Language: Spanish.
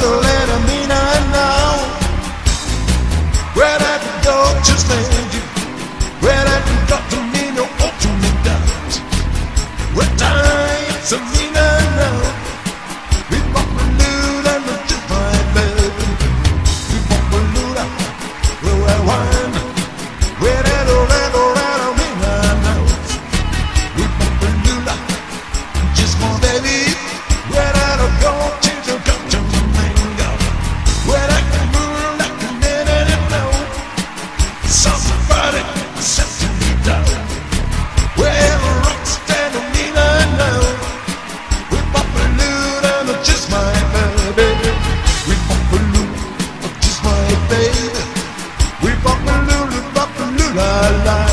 But We